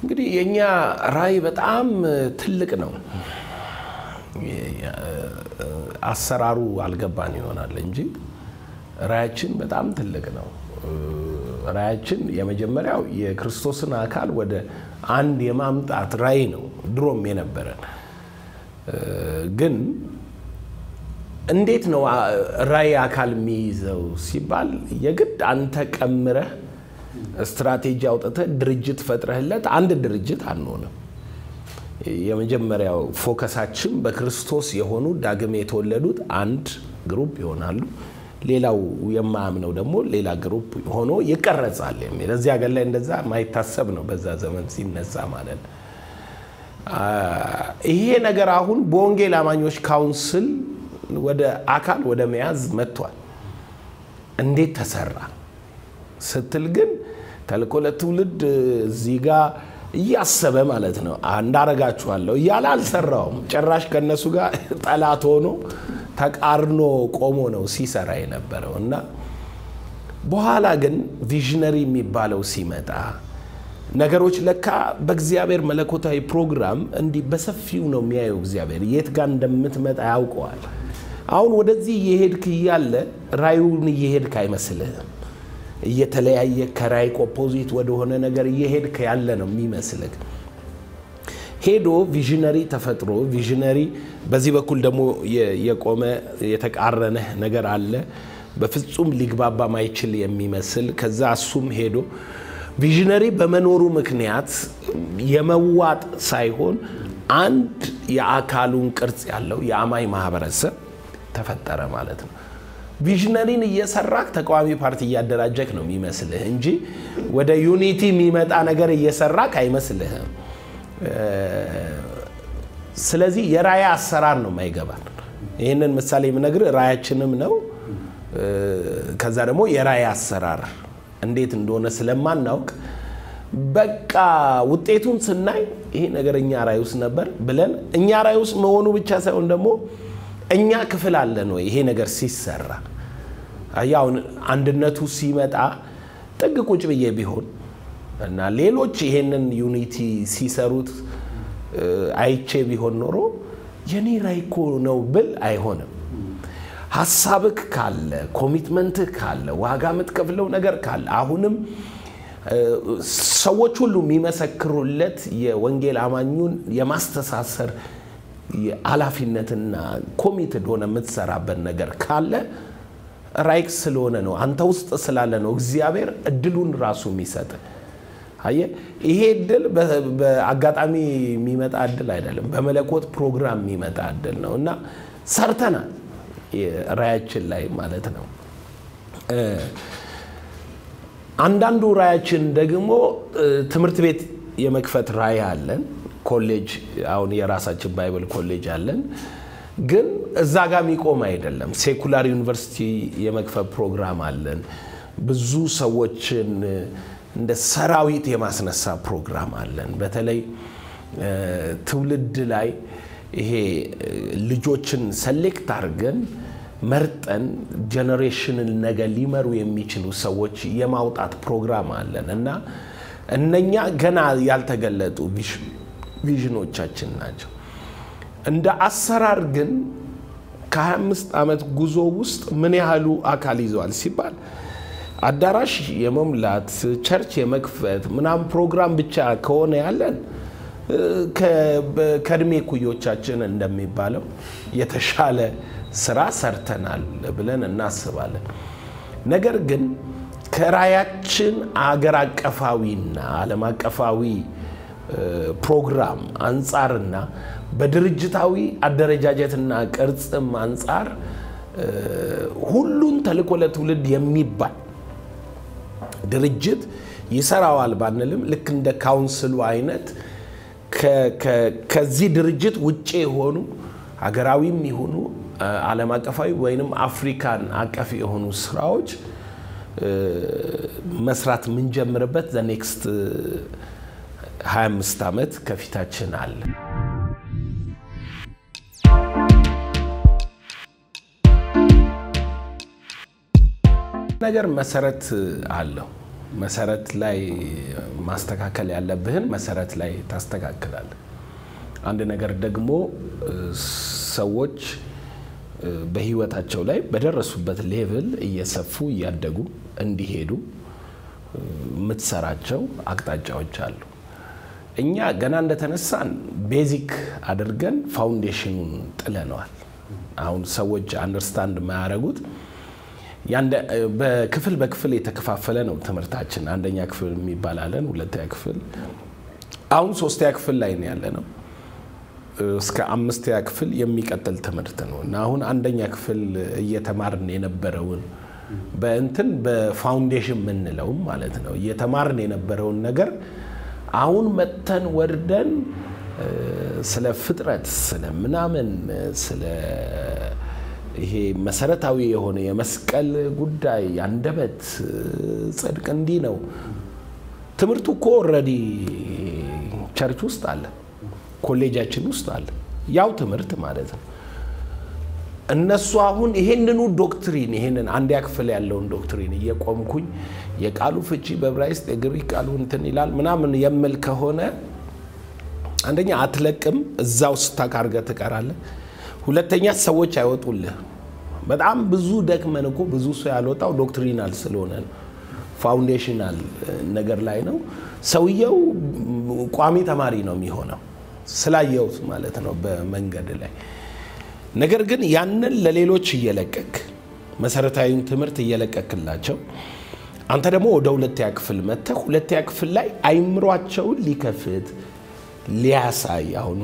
እንግዲህ የእኛ ራዕይ በጣም ትልቅ ነው። አሰራሩ አልገባን ይሆናል እንጂ ራዕያችን በጣም ትልቅ ነው። ራዕያችን የመጀመሪያው የክርስቶስን አካል ወደ አንድ የማምጣት ራዕይ ነው ድሮም የነበረን። ግን እንዴት ነው ራዕይ አካል የሚይዘው ሲባል የግድ አንተ ቀምረህ ስትራቴጂ አውጥተህ ድርጅት ፈጥረህለት አንድ ድርጅት አንሆንም። የመጀመሪያው focus ኣችን በክርስቶስ የሆኑ ዳግም የተወለዱት አንድ group ይሆናሉ። ሌላው የማያምነው ደግሞ ሌላ group ሆኖ ይቀረጻል የሚል እዚህ ሀገር ላይ እንደዛ ማይታሰብ ነው በዛ ዘመን ሲነሳ ማለት ነው። ይሄ ነገር አሁን በወንጌል አማኞች council ወደ አካል ወደ መያዝ መጥቷል። እንዴት ተሰራ ስትል ግን ተልእኮ ለትውልድ እዚህ ጋ እያሰበ ማለት ነው እንዳረጋችኋለሁ እያለ አልሰራውም። ጭራሽ ከእነሱ ጋር ጠላት ሆኖ ተቃርኖ ቆሞ ነው ሲሰራ የነበረው እና በኋላ ግን ቪዥነሪ የሚባለው ሲመጣ ነገሮች ለካ በእግዚአብሔር መለኮታዊ ፕሮግራም እንዲህ በሰፊው ነው የሚያየው። እግዚአብሔር የት ጋር እንደምትመጣ ያውቀዋል። አሁን ወደዚህ እየሄድክ እያለ ራዩን እየሄድክ አይመስልህም። እየተለያየ ከራይ ኦፖዚት ወደሆነ ነገር እየሄድክ ያለ ነው የሚመስልህ። ሄዶ ቪዥነሪ ተፈጥሮ ቪዥነሪ በዚህ በኩል ደግሞ የቆመ የተቃረነ ነገር አለ፣ በፍጹም ሊግባባ ማይችል የሚመስል ከዛ እሱም ሄዶ ቪዥነሪ በመኖሩ ምክንያት የመዋጥ ሳይሆን አንድ የአካሉን ቅርጽ ያለው የአማኝ ማህበረሰብ ተፈጠረ ማለት ነው። visionary ን እየሰራክ ተቃዋሚ ፓርቲ እያደራጀክ ነው የሚመስልህ እንጂ ወደ unity የሚመጣ ነገር እየሰራክ አይመስልህም። ስለዚህ የራያ አሰራር ነው የማይገባን። ይህንን ምሳሌ የምነግርህ ራያችንም ነው። ከዛ ደግሞ የራያ አሰራር እንዴት እንደሆነ ስለማናውቅ በቃ ውጤቱን ስናይ ይሄ ነገር እኛ ራይ ውስጥ ነበር ብለን እኛ ራይ ውስጥ መሆኑ ብቻ ሳይሆን ደግሞ እኛ ክፍል አለን ወይ ይሄ ነገር ሲሰራ ያው አንድነቱ ሲመጣ ጥግ ቁጭ ብዬ ቢሆን እና ሌሎች ይሄንን unity ሲሰሩት አይቼ ቢሆን ኖሮ የኔ ራይ እኮ ነው ብል አይሆንም። ሀሳብክ ካለ commitment ህ ካለ ዋጋ የምትከፍለው ነገር ካለ አሁንም ሰዎች ሁሉ የሚመሰክሩለት የወንጌል አማኙን የማስተሳሰር ኃላፊነትና committed ሆነ የምትሰራበት ነገር ካለ ራዕይህ ስለሆነ ነው፣ አንተ ውስጥ ስላለ ነው እግዚአብሔር እድሉን ራሱ የሚሰጥ። አየህ፣ ይሄ እድል በአጋጣሚ የሚመጣ እድል አይደለም፣ በመለኮት ፕሮግራም የሚመጣ እድል ነው እና ሰርተናል ራያችን ላይ ማለት ነው። አንዳንዱ ራያችን ደግሞ ትምህርት ቤት የመክፈት ራዕይ አለን። ኮሌጅ አሁን የራሳችን Bible college አለን። ግን እዛ ጋር የሚቆም አይደለም። secular ዩኒቨርሲቲ የመክፈት ፕሮግራም አለን። ብዙ ሰዎችን እንደ ሰራዊት የማስነሳት ፕሮግራም አለን። በተለይ ትውልድ ላይ ይሄ ልጆችን select አድርገን መርጠን generation ን ነገ ሊመሩ የሚችሉ ሰዎች የማውጣት ፕሮግራም አለን እና እነኛ ገና ያልተገለጡ vision ኦቻችን ናቸው። እንደ አሰራር ግን ከ25 ዓመት ጉዞ ውስጥ ምን ያህሉ አካል ይዘዋል ሲባል አዳራሽ የመሙላት church የመክፈት ምናምን ፕሮግራም ብቻ ከሆነ ያለን ከእድሜ ኩዮቻችን እንደሚባለው የተሻለ ስራ ሰርተናል ብለን እናስባለን። ነገር ግን ከራያችን አገር አቀፋዊና ዓለም አቀፋዊ ፕሮግራም አንጻርና በድርጅታዊ አደረጃጀትና ቅርጽም አንጻር ሁሉን ተልእኮ ለትውልድ የሚባል ድርጅት ይሰራዋል ባንልም ልክ እንደ ካውንስሉ አይነት ከዚህ ድርጅት ውጭ የሆኑ ሀገራዊም የሆኑ ዓለም አቀፋዊ ወይንም አፍሪካን አቀፍ የሆኑ ስራዎች መስራት የምንጀምርበት the next 25 ዓመት ከፊታችን አለ። ነገር መሰረት አለው። መሰረት ላይ ማስተካከል ያለብህን መሰረት ላይ ታስተካክላለህ። አንድ ነገር ደግሞ ሰዎች በህይወታቸው ላይ በደረሱበት level እየሰፉ እያደጉ እንዲሄዱ የምትሰራቸው አቅጣጫዎች አሉ። እኛ ገና እንደተነሳን basic አድርገን foundation ኑን ጥለነዋል። አሁን ሰዎች አንደርስታንድ የማያደርጉት በክፍል በክፍል የተከፋፈለ ነው ትምህርታችን። አንደኛ ክፍል የሚባላለን፣ ሁለተኛ ክፍል፣ አሁን ሶስተኛ ክፍል ላይ ነው ያለ ነው። እስከ አምስተኛ ክፍል የሚቀጥል ትምህርት ነው እና አሁን አንደኛ ክፍል እየተማርን የነበረውን በእንትን በፋውንዴሽን የምንለውም ማለት ነው እየተማርን የነበረውን ነገር አሁን መተን ወርደን ስለ ፍጥረት ስለ ምናምን ስለ ይሄ መሰረታዊ የሆነ የመስቀል ጉዳይ አንደበት ጽድቅ እንዲህ ነው። ትምህርቱ እኮ already church ውስጥ አለ፣ ኮሌጃችን ውስጥ አለ፣ ያው ትምህርት ማለት ነው። እነሱ አሁን ይሄንኑ doctrine ይሄንን አንደኛ ክፍል ያለውን doctrine እየቆምኩኝ የቃሉ ፍቺ በዕብራይስጥ የግሪክ ቃሉ እንትን ይላል ምናምን የምል ከሆነ አንደኛ አትለቅም፣ እዛው stuck ትቀራለህ። ሁለተኛ ሰዎች አይወጡልህ። በጣም ብዙ ደክመን እኮ ብዙ ሰው ያልወጣው doctrinal ስለሆነ ነው። foundational ነገር ላይ ነው። ሰውየው ቋሚ ተማሪ ነው የሚሆነው ስላየሁት ማለት ነው በመንገድ ላይ ነገር ግን ያንን ለሌሎች እየለቀክ መሰረታዊውን ትምህርት እየለቀክላቸው አንተ ደግሞ ወደ ሁለተኛ ክፍል መጥተህ ሁለተኛ ክፍል ላይ አይምሯቸውን ሊከፍት ሊያሳይ አሁን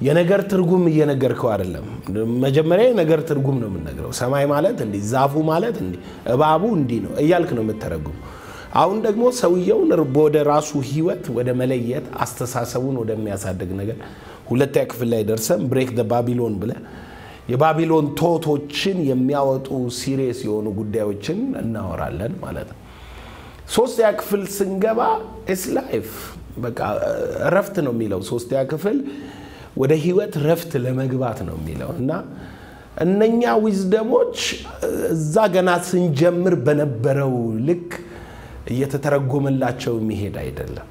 የነገር ትርጉም እየነገርከው አይደለም። መጀመሪያ የነገር ትርጉም ነው የምንነግረው። ሰማይ ማለት እንዲህ፣ ዛፉ ማለት እንዲህ፣ እባቡ እንዲህ ነው እያልክ ነው የምተረጉም። አሁን ደግሞ ሰውየውን ወደ ራሱ ህይወት ወደ መለየት አስተሳሰቡን ወደሚያሳድግ ነገር ሁለተኛ ክፍል ላይ ደርሰን break the Babylon ብለህ የባቢሎን thought ኦችን የሚያወጡ serious የሆኑ ጉዳዮችን እናወራለን ማለት ነው። ሶስተኛ ክፍል ስንገባ is life በቃ እረፍት ነው የሚለው። ሶስተኛ ክፍል ወደ ህይወት ረፍት ለመግባት ነው የሚለው እና እነኛ wisdom ኦች እዛ ገና ስንጀምር በነበረው ልክ እየተተረጎመላቸው የሚሄድ አይደለም።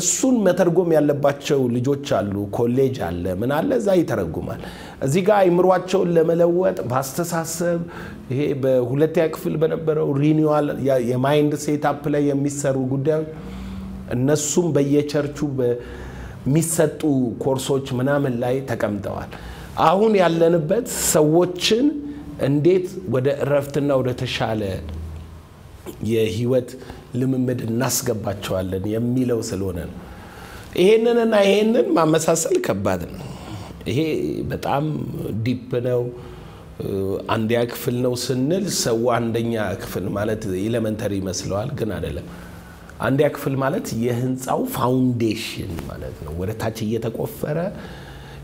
እሱን መተርጎም ያለባቸው ልጆች አሉ። ኮሌጅ አለ፣ ምን አለ፣ እዛ ይተረጉማል። እዚህ ጋር አይምሯቸውን ለመለወጥ በአስተሳሰብ ይሄ በሁለተኛ ክፍል በነበረው renewal የ mind setup ላይ የሚሰሩ ጉዳዮች እነሱም በየቸርቹ በሚሰጡ ኮርሶች ምናምን ላይ ተቀምጠዋል። አሁን ያለንበት ሰዎችን እንዴት ወደ እረፍትና ወደ ተሻለ የህይወት ልምምድ እናስገባቸዋለን የሚለው ስለሆነ ነው። ይሄንንና ይሄንን ማመሳሰል ከባድ ነው። ይሄ በጣም deep ነው። አንደኛ ክፍል ነው ስንል ሰው አንደኛ ክፍል ማለት elementary ይመስለዋል፣ ግን አይደለም። አንደኛ ክፍል ማለት የህንፃው foundation ማለት ነው። ወደ ታች እየተቆፈረ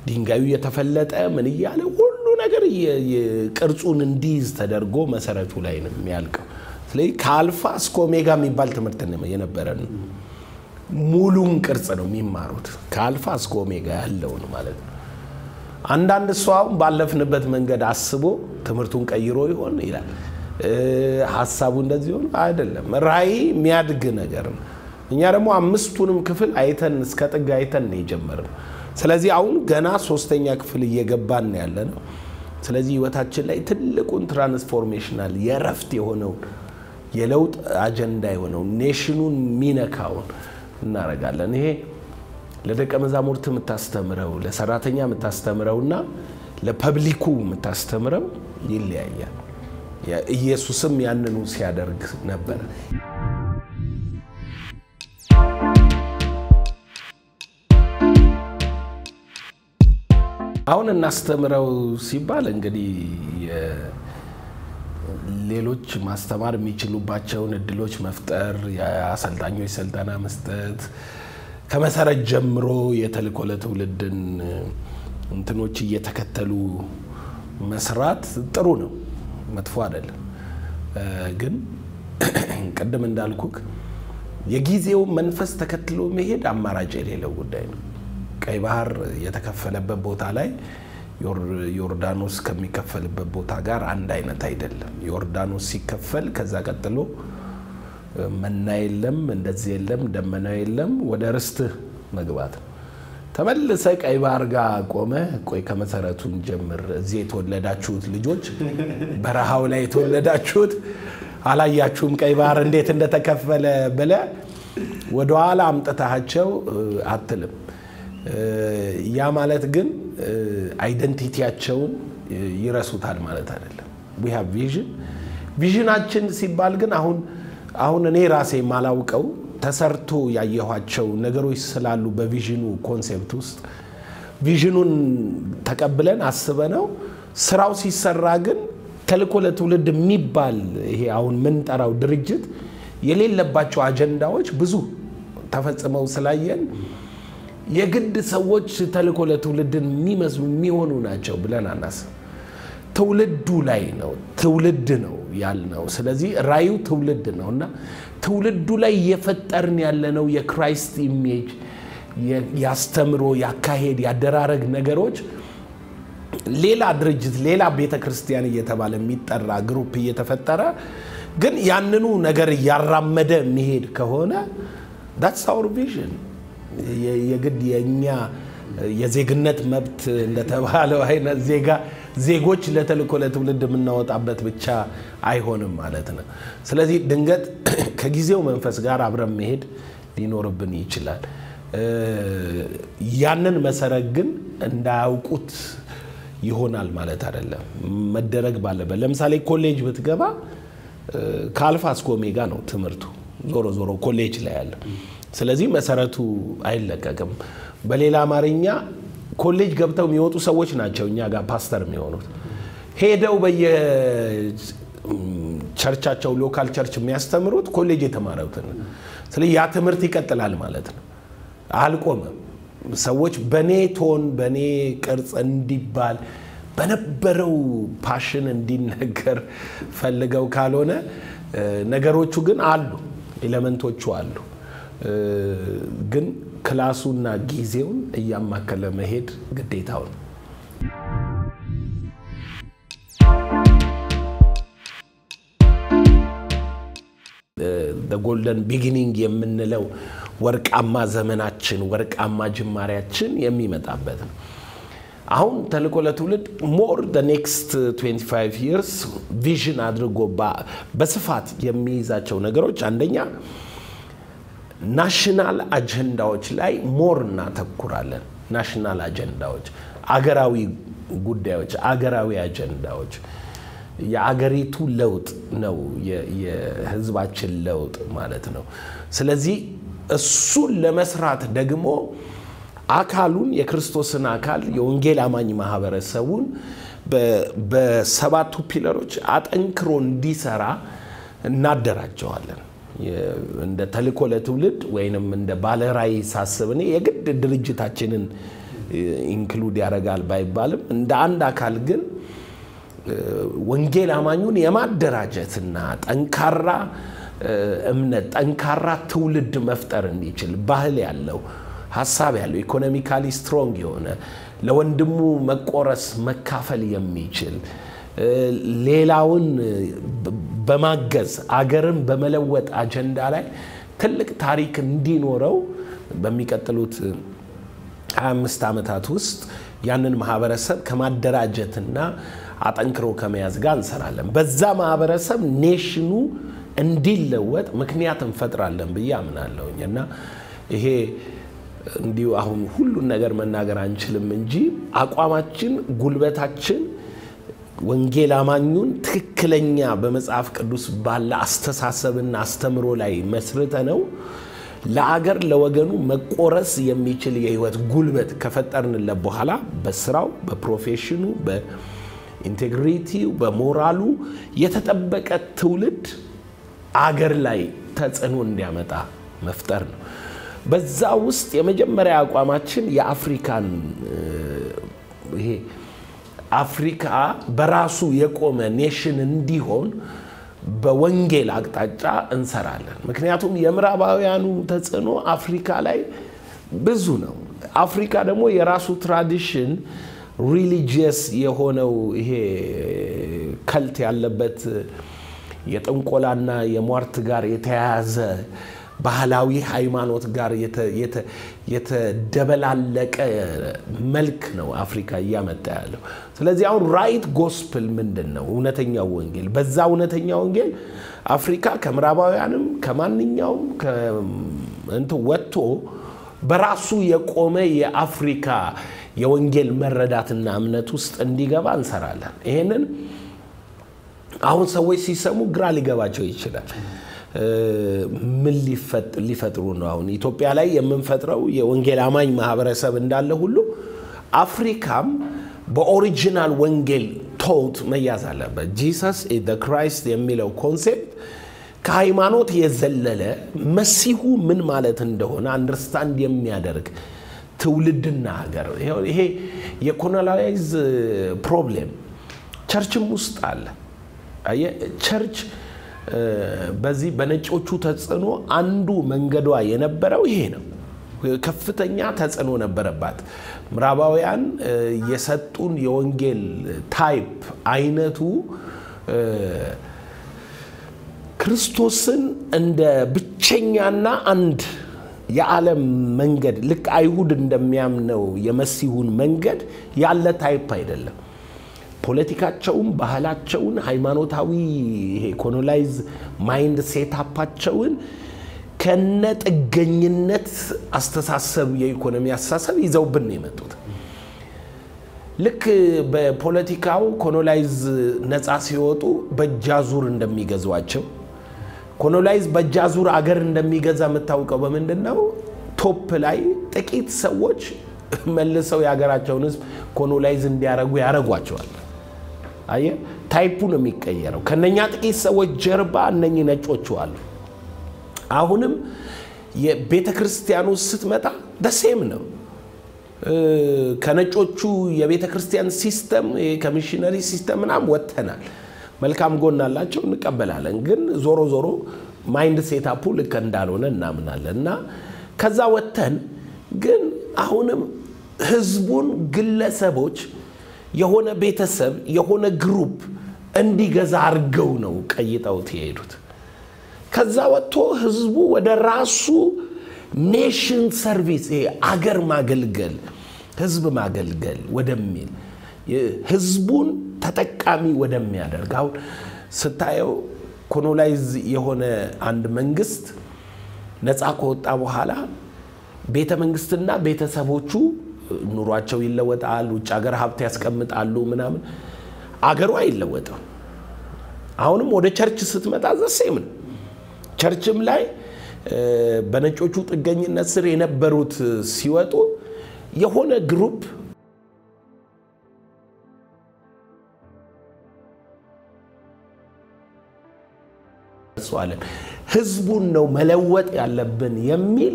ድንጋዩ እየተፈለጠ ምን እያለ ሁሉ ነገር ቅርጹን እንዲይዝ ተደርጎ መሰረቱ ላይ ነው የሚያልቀው። ስለዚህ ከአልፋ እስከ ኦሜጋ የሚባል ትምህርት የነበረ ነው። ሙሉን ቅርጽ ነው የሚማሩት ከአልፋ እስከ ኦሜጋ ያለውን ማለት ነው። አንዳንድ ሰው አሁን ባለፍንበት መንገድ አስቦ ትምህርቱን ቀይሮ ይሆን ይላል። ሀሳቡ እንደዚህ ሆን አይደለም። ራዕይ የሚያድግ ነገር ነው። እኛ ደግሞ አምስቱንም ክፍል አይተን እስከ ጥግ አይተን ነው የጀመርነው። ስለዚህ አሁን ገና ሶስተኛ ክፍል እየገባን ያለ ነው። ስለዚህ ህይወታችን ላይ ትልቁን ትራንስፎርሜሽናል የረፍት የሆነውን የለውጥ አጀንዳ የሆነውን ኔሽኑን ሚነካውን እናደርጋለን። ይሄ ለደቀ መዛሙርት የምታስተምረው ለሰራተኛ የምታስተምረውና ለፐብሊኩ የምታስተምረው ይለያያል። ኢየሱስም ያንኑ ሲያደርግ ነበረ። አሁን እናስተምረው ሲባል እንግዲህ ሌሎች ማስተማር የሚችሉባቸውን እድሎች መፍጠር፣ የአሰልጣኞች ስልጠና መስጠት፣ ከመሰረት ጀምሮ የተልእኮ ለትውልድን እንትኖች እየተከተሉ መስራት ጥሩ ነው፣ መጥፎ አይደለም። ግን ቅድም እንዳልኩክ የጊዜው መንፈስ ተከትሎ መሄድ አማራጭ የሌለው ጉዳይ ነው። ቀይ ባህር የተከፈለበት ቦታ ላይ ዮርዳኖስ ከሚከፈልበት ቦታ ጋር አንድ አይነት አይደለም። ዮርዳኖስ ሲከፈል ከዛ ቀጥሎ መና የለም፣ እንደዚህ የለም፣ ደመና የለም፣ ወደ ርስትህ መግባት ነው። ተመልሰ ቀይ ባህር ጋር ቆመ። ቆይ ከመሰረቱን ጀምር። እዚህ የተወለዳችሁት ልጆች፣ በረሃው ላይ የተወለዳችሁት አላያችሁም ቀይ ባህር እንዴት እንደተከፈለ ብለ ወደኋላ አምጥታቸው አትልም። ያ ማለት ግን identity ያቸውን ይረሱታል ማለት አይደለም። we vision vision ኣችን ሲባል ግን አሁን አሁን እኔ ራሴ የማላውቀው ተሰርቶ ያየኋቸው ነገሮች ስላሉ በ vision ኑ concept ውስጥ vision ኑን ተቀብለን አስበነው ስራው ሲሰራ ግን ተልእኮ ለትውልድ የሚባል ይሄ አሁን የምንጠራው ድርጅት የሌለባቸው አጀንዳዎች ብዙ ተፈጽመው ስላየን የግድ ሰዎች ተልእኮ ለትውልድን የሚመስሉ የሚሆኑ ናቸው ብለን አናስብ። ትውልዱ ላይ ነው ትውልድ ነው ያልነው። ስለዚህ ራዕዩ ትውልድ ነው እና ትውልዱ ላይ እየፈጠርን ያለነው የ Christ image ያስተምህሮ፣ ያካሄድ፣ ያደራረግ ነገሮች ሌላ ድርጅት ሌላ ቤተ ክርስቲያን እየተባለ የሚጠራ group እየተፈጠረ ግን ያንኑ ነገር እያራመደ የሚሄድ ከሆነ that's our vision የግድ የእኛ የዜግነት መብት እንደተባለው አይነት ዜጋ ዜጎች ለተልእኮ ለትውልድ የምናወጣበት ብቻ አይሆንም ማለት ነው። ስለዚህ ድንገት ከጊዜው መንፈስ ጋር አብረን መሄድ ሊኖርብን ይችላል። ያንን መሰረት ግን እንዳያውቁት ይሆናል ማለት አይደለም። መደረግ ባለበት ለምሳሌ ኮሌጅ ብትገባ ከአልፋ እስከ ኦሜጋ ነው ትምህርቱ ዞሮ ዞሮ ኮሌጅ ላይ ያለ። ስለዚህ መሰረቱ አይለቀቅም። በሌላ አማርኛ ኮሌጅ ገብተው የሚወጡ ሰዎች ናቸው እኛ ጋር ፓስተር የሚሆኑት። ሄደው በየ church ኣቸው local church የሚያስተምሩት ኮሌጅ የተማረውትን። ስለዚህ ያ ትምህርት ይቀጥላል ማለት ነው፣ አልቆመም። ሰዎች በእኔ tone በእኔ ቅርጽ እንዲባል በነበረው passion እንዲነገር ፈልገው ካልሆነ ነገሮቹ ግን አሉ፣ element ኦቹ አሉ ግን class ኡና ጊዜውን እያማከለ መሄድ ግዴታው ነው። golden beginning የምንለው ወርቃማ ዘመናችን ወርቃማ ጅማሬያችን የሚመጣበት ነው። አሁን ተልእኮ ለትውልድ more next 25 years vision አድርጎ በስፋት የሚይዛቸው ነገሮች አንደኛ national አጀንዳዎች ላይ more እናተኩራለን። national አጀንዳዎች፣ አገራዊ ጉዳዮች፣ አገራዊ አጀንዳዎች የአገሪቱ ለውጥ ነው፣ የህዝባችን ለውጥ ማለት ነው። ስለዚህ እሱን ለመስራት ደግሞ አካሉን የክርስቶስን አካል የወንጌል አማኝ ማህበረሰቡን በሰባቱ ፒለሮች አጠንክሮ እንዲሰራ እናደራጀዋለን። እንደ ተልእኮ ለትውልድ ወይንም እንደ ባለራዕይ ሳስብ እኔ የግድ ድርጅታችንን include ያደርጋል ባይባልም እንደ አንድ አካል ግን ወንጌል አማኙን የማደራጀትና ጠንካራ እምነት፣ ጠንካራ ትውልድ መፍጠር እንዲችል ባህል ያለው ሀሳብ ያለው economically strong የሆነ ለወንድሙ መቆረስ መካፈል የሚችል ሌላውን በማገዝ አገርን በመለወጥ አጀንዳ ላይ ትልቅ ታሪክ እንዲኖረው በሚቀጥሉት 25 ዓመታት ውስጥ ያንን ማህበረሰብ ከማደራጀትና አጠንክሮ ከመያዝ ጋር እንሰራለን። በዛ ማህበረሰብ ኔሽኑ እንዲለወጥ ምክንያት እንፈጥራለን ብዬ አምናለሁኝ እና ይሄ እንዲሁ አሁን ሁሉን ነገር መናገር አንችልም እንጂ አቋማችን፣ ጉልበታችን ወንጌል አማኙን ትክክለኛ በመጽሐፍ ቅዱስ ባለ አስተሳሰብና አስተምሮ ላይ መስርተ ነው ለአገር ለወገኑ መቆረስ የሚችል የህይወት ጉልበት ከፈጠርንለት በኋላ በስራው፣ በፕሮፌሽኑ፣ በኢንቴግሪቲው፣ በሞራሉ የተጠበቀ ትውልድ አገር ላይ ተጽዕኖ እንዲያመጣ መፍጠር ነው። በዛ ውስጥ የመጀመሪያ አቋማችን የአፍሪካን ይሄ አፍሪካ በራሱ የቆመ nation እንዲሆን በወንጌል አቅጣጫ እንሰራለን። ምክንያቱም የምዕራባውያኑ ተጽዕኖ አፍሪካ ላይ ብዙ ነው። አፍሪካ ደግሞ የራሱ tradition religious የሆነው ይሄ cult ያለበት የጥንቆላና የሟርት ጋር የተያያዘ ባህላዊ ሃይማኖት ጋር የተደበላለቀ መልክ ነው አፍሪካ እያመጣ ያለው። ስለዚህ አሁን right gospel ምንድን ነው? እውነተኛው ወንጌል። በዛ እውነተኛ ወንጌል አፍሪካ ከምዕራባውያንም ከማንኛውም እንትን ወጥቶ በራሱ የቆመ የአፍሪካ የወንጌል መረዳትና እምነት ውስጥ እንዲገባ እንሰራለን። ይሄንን አሁን ሰዎች ሲሰሙ ግራ ሊገባቸው ይችላል። ምን ሊፈጥሩ ነው? አሁን ኢትዮጵያ ላይ የምንፈጥረው የወንጌል አማኝ ማህበረሰብ እንዳለ ሁሉ አፍሪካም በ original ወንጌል thought መያዝ አለበት። Jesus the Christ የሚለው concept ከሃይማኖት የዘለለ መሲሁ ምን ማለት እንደሆነ understand የሚያደርግ ትውልድና ሀገር ይሄ የ colonize problem church ም ውስጥ አለ። church በዚህ በነጮቹ ተጽዕኖ አንዱ መንገዷ የነበረው ይሄ ነው። ከፍተኛ ተጽዕኖ ነበረባት። ምዕራባውያን የሰጡን የወንጌል type አይነቱ ክርስቶስን እንደ ብቸኛና አንድ የዓለም መንገድ ልክ አይሁድ እንደሚያምነው የመሲሁን መንገድ ያለ type አይደለም። ፖለቲካቸውን፣ ባህላቸውን፣ ሃይማኖታዊ colonize mind setup ኣቸውን ከነ ጥገኝነት አስተሳሰብ የኢኮኖሚ አስተሳሰብ ይዘውብን ነው የመጡት። ልክ በፖለቲካው colonize ነፃ ሲወጡ በእጅ አዙር እንደሚገዟቸው colonize በእጅ አዙር አገር እንደሚገዛ የምታውቀው በምንድን ነው? top ላይ ጥቂት ሰዎች መልሰው የሀገራቸውን ሕዝብ colonize እንዲያደርጉ ያደርጓቸዋል። አየህ፣ type ኡ ነው የሚቀየረው። ከነዛ ጥቂት ሰዎች ጀርባ እነኚህ ነጮቹ አሉ። አሁንም የቤተ ክርስቲያን ውስጥ ስትመጣ the same ነው። ከነጮቹ የቤተ ክርስቲያን system ከ missionary system ምናምን ወጥተናል። መልካም ጎን አላቸው እንቀበላለን። ግን ዞሮ ዞሮ mind setup ኡ ልክ እንዳልሆነ እናምናለን እና ከዛ ወጥተን ግን አሁንም ህዝቡን ግለሰቦች የሆነ ቤተሰብ የሆነ group እንዲገዛ አድርገው ነው ቀይጠውት የሄዱት። ከዛ ወጥቶ ህዝቡ ወደ ራሱ nation service አገር ማገልገል ህዝብ ማገልገል ወደሚል ህዝቡን ተጠቃሚ ወደሚያደርግ አሁን ስታየው colonize የሆነ አንድ መንግስት ነፃ ከወጣ በኋላ ቤተ መንግስትና ቤተሰቦቹ ኑሯቸው ይለወጣል። ውጭ ሀገር ሀብት ያስቀምጣሉ ምናምን፣ አገሩ አይለወጥም። አሁንም ወደ ቸርች ስትመጣ ዘሴም ነው። ቸርችም ላይ በነጮቹ ጥገኝነት ስር የነበሩት ሲወጡ የሆነ group ህዝቡን ነው መለወጥ ያለብን የሚል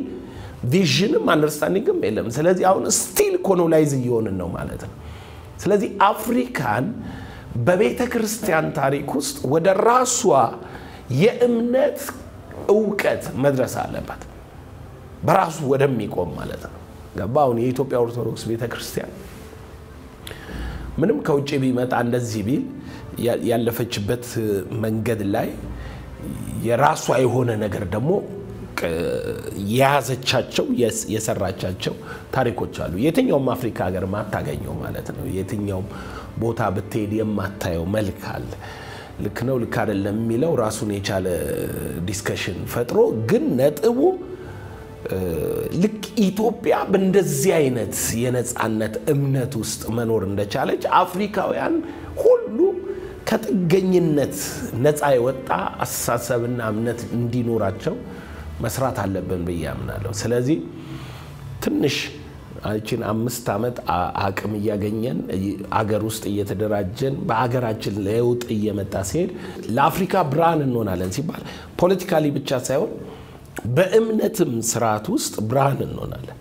vision ም understanding ም የለም። ስለዚህ አሁን still colonize እየሆንን ነው ማለት ነው። ስለዚህ አፍሪካን በቤተ ክርስቲያን ታሪክ ውስጥ ወደ ራሷ የእምነት እውቀት መድረስ አለባት፣ በራሱ ወደሚቆም ማለት ነው። ገባ? አሁን የኢትዮጵያ ኦርቶዶክስ ቤተ ክርስቲያን ምንም ከውጭ ቢመጣ እንደዚህ ቢል ያለፈችበት መንገድ ላይ የራሷ የሆነ ነገር ደግሞ የያዘቻቸው የሰራቻቸው ታሪኮች አሉ። የትኛውም አፍሪካ ሀገር ማታገኘው ማለት ነው። የትኛውም ቦታ ብትሄድ የማታየው መልክ አለ። ልክ ነው ልክ አይደለም የሚለው ራሱን የቻለ discussion ፈጥሮ ግን ነጥቡ ልክ ኢትዮጵያ በእንደዚህ አይነት የነፃነት እምነት ውስጥ መኖር እንደቻለች አፍሪካውያን ሁሉ ከጥገኝነት ነፃ የወጣ አስተሳሰብና እምነት እንዲኖራቸው መስራት አለብን ብዬ አምናለሁ። ስለዚህ ትንሽ አችን አምስት ዓመት አቅም እያገኘን አገር ውስጥ እየተደራጀን በሀገራችን ለውጥ እየመጣ ሲሄድ ለአፍሪካ ብርሃን እንሆናለን ሲባል ፖለቲካሊ ብቻ ሳይሆን በእምነትም ስርዓት ውስጥ ብርሃን እንሆናለን።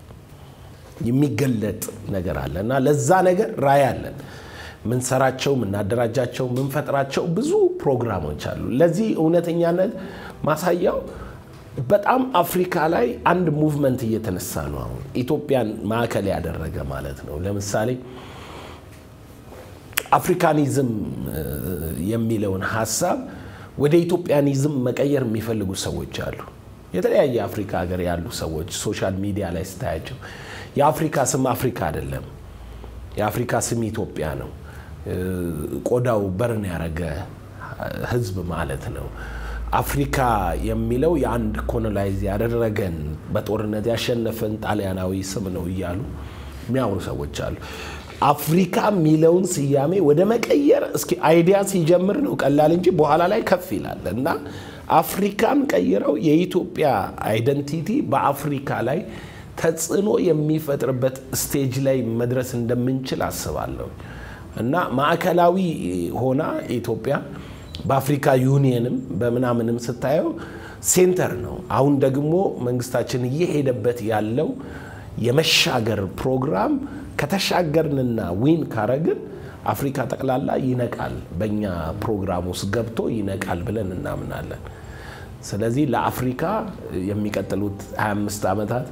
የሚገለጥ ነገር አለ እና ለዛ ነገር ራዕይ አለን። ምንሰራቸው፣ ምናደራጃቸው፣ ምንፈጥራቸው ብዙ ፕሮግራሞች አሉ። ለዚህ እውነተኛነት ማሳያው በጣም አፍሪካ ላይ አንድ movement እየተነሳ ነው። አሁን ኢትዮጵያን ማዕከል ያደረገ ማለት ነው። ለምሳሌ Africanism የሚለውን ሀሳብ ወደ Ethiopianism መቀየር የሚፈልጉ ሰዎች አሉ። የተለያየ አፍሪካ ሀገር ያሉ ሰዎች social media ላይ ስታያቸው የአፍሪካ ስም አፍሪካ አይደለም፣ የአፍሪካ ስም ኢትዮጵያ ነው። ቆዳው burn ያደረገ ህዝብ ማለት ነው። አፍሪካ የሚለው የአንድ colonize ያደረገን በጦርነት ያሸነፈን ጣሊያናዊ ስም ነው እያሉ የሚያወሩ ሰዎች አሉ። አፍሪካ የሚለውን ስያሜ ወደ መቀየር እስኪ idea ሲጀምር ነው ቀላል እንጂ በኋላ ላይ ከፍ ይላል እና አፍሪካን ቀይረው የኢትዮጵያ identity በአፍሪካ ላይ ተጽዕኖ የሚፈጥርበት stage ላይ መድረስ እንደምንችል አስባለሁ እና ማዕከላዊ ሆና ኢትዮጵያ በአፍሪካ ዩኒየንም በምናምንም ስታየው center ነው። አሁን ደግሞ መንግስታችን እየሄደበት ያለው የመሻገር ፕሮግራም ከተሻገርንና win ካረግን አፍሪካ ጠቅላላ ይነቃል፣ በእኛ ፕሮግራም ውስጥ ገብቶ ይነቃል ብለን እናምናለን። ስለዚህ ለአፍሪካ የሚቀጥሉት 25 ዓመታት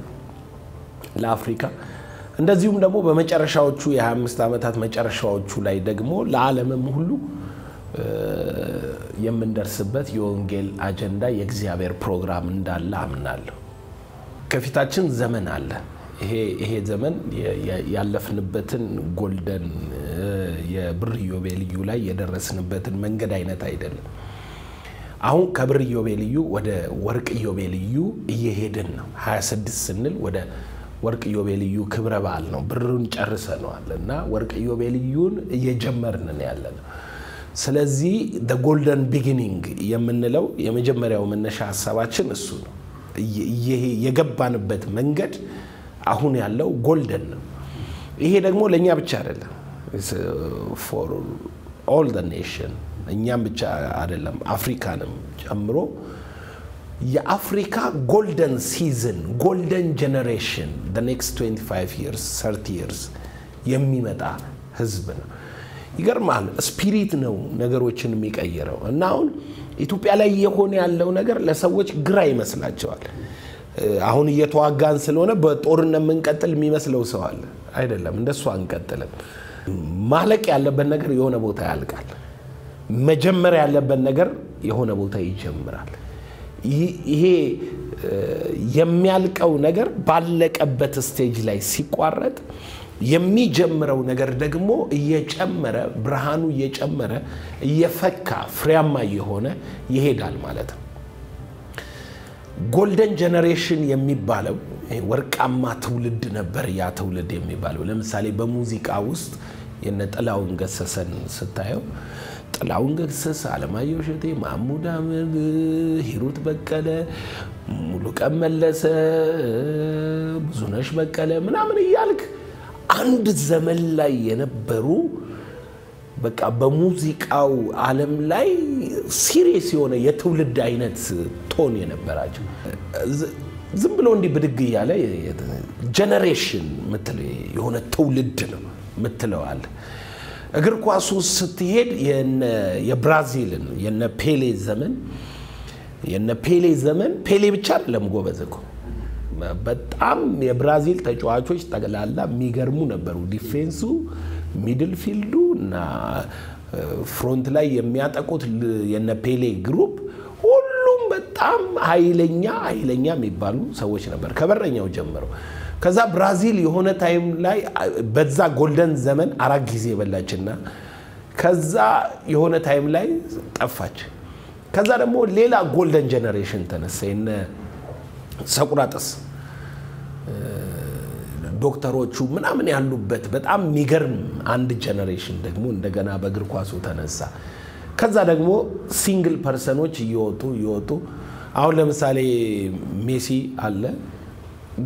ለአፍሪካ እንደዚሁም ደግሞ በመጨረሻዎቹ የ25 ዓመታት መጨረሻዎቹ ላይ ደግሞ ለዓለምም ሁሉ የምንደርስበት የወንጌል አጀንዳ የእግዚአብሔር ፕሮግራም እንዳለ አምናለሁ። ከፊታችን ዘመን አለ። ይሄ ዘመን ያለፍንበትን golden የብር ኢዮቤልዩ ላይ የደረስንበትን መንገድ አይነት አይደለም። አሁን ከብር ኢዮቤልዩ ወደ ወርቅ ኢዮቤልዩ እየሄድን ነው። 26 ስንል ወደ ወርቅ ኢዮቤልዩ ክብረ በዓል ነው። ብሩን ጨርሰነዋል እና ወርቅ ኢዮቤልዩን እየጀመርን ያለ ነው። ስለዚህ golden beginning የምንለው የመጀመሪያው መነሻ ሀሳባችን እሱ ነው። የገባንበት መንገድ አሁን ያለው golden ነው። ይሄ ደግሞ ለእኛ ብቻ አይደለም፣ for all nation እኛም ብቻ አይደለም፣ አፍሪካንም ጨምሮ የአፍሪካ golden season golden generation next 25 years 30 years የሚመጣ ህዝብ ነው። ይገርማል። spirit ነው ነገሮችን የሚቀይረው እና አሁን ኢትዮጵያ ላይ የሆነ ያለው ነገር ለሰዎች ግራ ይመስላቸዋል። አሁን እየተዋጋን ስለሆነ በጦርነት የምንቀጥል የሚመስለው ሰው አለ። አይደለም፣ እንደሱ አንቀጥልም። ማለቅ ያለበት ነገር የሆነ ቦታ ያልቃል። መጀመር ያለበት ነገር የሆነ ቦታ ይጀምራል። ይሄ የሚያልቀው ነገር ባለቀበት ስቴጅ ላይ ሲቋረጥ የሚጀምረው ነገር ደግሞ እየጨመረ ብርሃኑ እየጨመረ እየፈካ ፍሬያማ እየሆነ ይሄዳል ማለት ነው። golden generation የሚባለው ወርቃማ ትውልድ ነበር። ያ ትውልድ የሚባለው ለምሳሌ በሙዚቃ ውስጥ የነ ጥላሁን ገሰሰን ስታየው ጥላሁን ገሰሰ፣ አለማየሁ እሸቴ፣ ማሙድ አህመድ፣ ሂሩት በቀለ፣ ሙሉቀን መለሰ፣ ብዙነሽ በቀለ ምናምን እያልክ አንድ ዘመን ላይ የነበሩ በቃ በሙዚቃው ዓለም ላይ serious የሆነ የትውልድ አይነት tone የነበራቸው ዝም ብሎ እንዲህ ብድግ እያለ generation ምትለው የሆነ ትውልድ ነው ምትለዋል። እግር ኳሱ ስትሄድ የብራዚልን የነ ፔሌ ዘመን የነ ፔሌ ዘመን ፔሌ ብቻ አይደለም ጎበዝ እኮ በጣም የብራዚል ተጫዋቾች ጠቅላላ የሚገርሙ ነበሩ። defense ኡ፣ middle field ኡ እና front ላይ የሚያጠቁት የነ ፔሌ group ሁሉም በጣም ኃይለኛ ኃይለኛ የሚባሉ ሰዎች ነበር ከበረኛው ጀምረው። ከዛ ብራዚል የሆነ time ላይ በዛ golden ዘመን አራት ጊዜ በላችና ከዛ የሆነ time ላይ ጠፋች። ከዛ ደግሞ ሌላ golden generation ተነሳ። ሰቁራጥስ ዶክተሮቹ ምናምን ያሉበት በጣም የሚገርም አንድ generation ደግሞ እንደገና በእግር ኳሱ ተነሳ። ከዛ ደግሞ single person ኦች እየወጡ እየወጡ አሁን ለምሳሌ ሜሲ አለ፣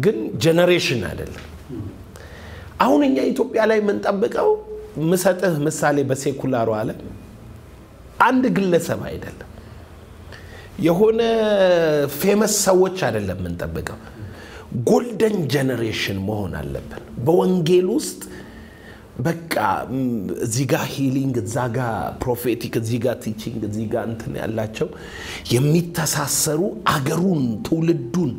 ግን generation አይደለም። አሁን እኛ ኢትዮጵያ ላይ የምንጠብቀው ምሰጥህ ምሳሌ በ secular ኡ ዓለም አንድ ግለሰብ አይደለም፣ የሆነ famous ሰዎች አይደለም የምንጠብቀው golden generation መሆን አለብን። በወንጌል ውስጥ በቃ እዚህ ጋ healing እዛ ጋ prophetic እዚህ ጋ teaching እዚህ ጋ እንትን ያላቸው የሚተሳሰሩ አገሩን ትውልዱን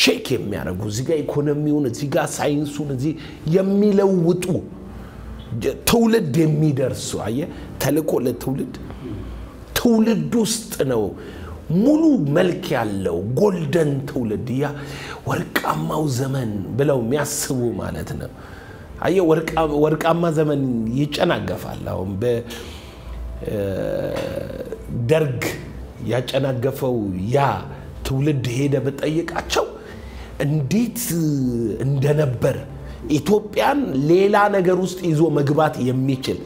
ሼክ የሚያደርጉ እዚህ ጋ ኢኮኖሚውን እዚህ ጋ ሳይንሱን እዚህ የሚለውጡ ትውልድ የሚደርሱ አየ ተልእኮ ለትውልድ ትውልድ ውስጥ ነው ሙሉ መልክ ያለው ጎልደን ትውልድ ያ ወርቃማው ዘመን ብለው የሚያስቡ ማለት ነው። አየ ወርቃማ ዘመን ይጨናገፋል። አሁን በደርግ ያጨናገፈው ያ ትውልድ ሄደ በጠይቃቸው እንዴት እንደነበር ኢትዮጵያን ሌላ ነገር ውስጥ ይዞ መግባት የሚችል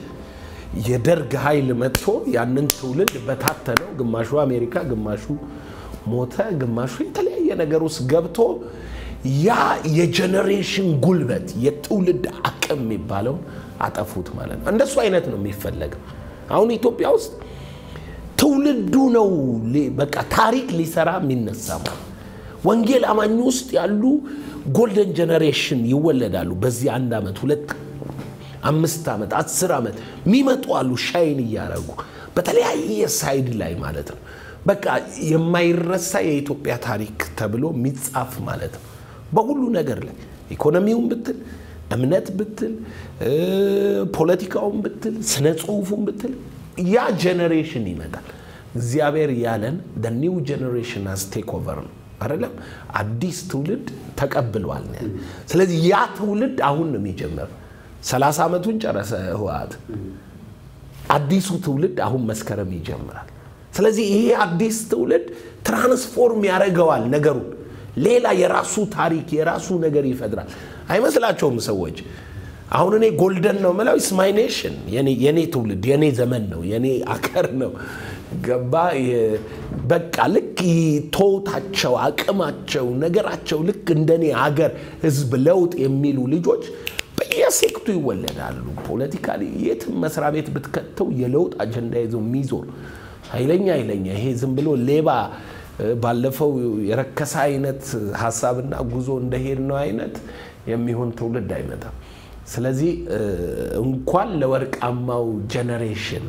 የደርግ ኃይል መጥቶ ያንን ትውልድ በታተነው። ግማሹ አሜሪካ፣ ግማሹ ሞተ፣ ግማሹ የተለያየ ነገር ውስጥ ገብቶ ያ የጀኔሬሽን ጉልበት የትውልድ አቅም የሚባለው አጠፉት ማለት ነው። እንደሱ አይነት ነው የሚፈለገው። አሁን ኢትዮጵያ ውስጥ ትውልዱ ነው በቃ ታሪክ ሊሰራ የሚነሳው። ወንጌል አማኝ ውስጥ ያሉ golden generation ይወለዳሉ። በዚህ አንድ ዓመት ሁለት አምስት ዓመት አስር ዓመት የሚመጡ አሉ shine እያደረጉ በተለያየ side ላይ ማለት ነው። በቃ የማይረሳ የኢትዮጵያ ታሪክ ተብሎ የሚጻፍ ማለት ነው። በሁሉ ነገር ላይ ኢኮኖሚውን ብትል፣ እምነት ብትል፣ ፖለቲካውን ብትል፣ ስነ ጽሁፉን ብትል ያ generation ይመጣል። እግዚአብሔር ያለን new generation has take over ነው አይደለም። አዲስ ትውልድ ተቀብሏል። ስለዚህ ያ ትውልድ አሁን ነው የሚጀምረው። ሰላሳ ዓመቱን ጨረሰ ህወሓት። አዲሱ ትውልድ አሁን መስከረም ይጀምራል። ስለዚህ ይሄ አዲስ ትውልድ transform ያደርገዋል ነገሩን ሌላ የራሱ ታሪክ የራሱ ነገር ይፈጥራል። አይመስላቸውም ሰዎች። አሁን እኔ golden ነው ምለው it's my nation የኔ ትውልድ የኔ ዘመን ነው የኔ አገር ነው ገባ በቃ ልክ ቶታቸው አቅማቸው ነገራቸው ልክ እንደኔ አገር ህዝብ ለውጥ የሚሉ ልጆች በየሴክተሩ ይወለዳሉ። politically የትም መስሪያ ቤት ብትከተው የለውጥ አጀንዳ ይዘው የሚዞር ኃይለኛ ኃይለኛ ይሄ ዝም ብሎ ሌባ ባለፈው የረከሰ አይነት ሀሳብና ጉዞ እንደሄድ ነው አይነት የሚሆን ትውልድ አይመጣም። ስለዚህ እንኳን ለወርቃማው ጀነሬሽን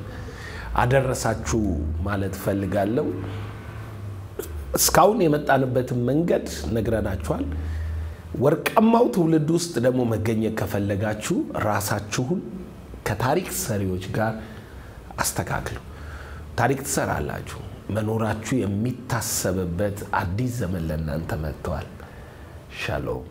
አደረሳችሁ ማለት ፈልጋለሁ። እስካሁን የመጣንበትን መንገድ ነግረናችኋል። ወርቃማው ትውልድ ውስጥ ደግሞ መገኘት ከፈለጋችሁ ራሳችሁን ከታሪክ ሰሪዎች ጋር አስተካክሉ። ታሪክ ትሰራላችሁ። መኖራችሁ የሚታሰብበት አዲስ ዘመን ለእናንተ መጥተዋል። ሻሎም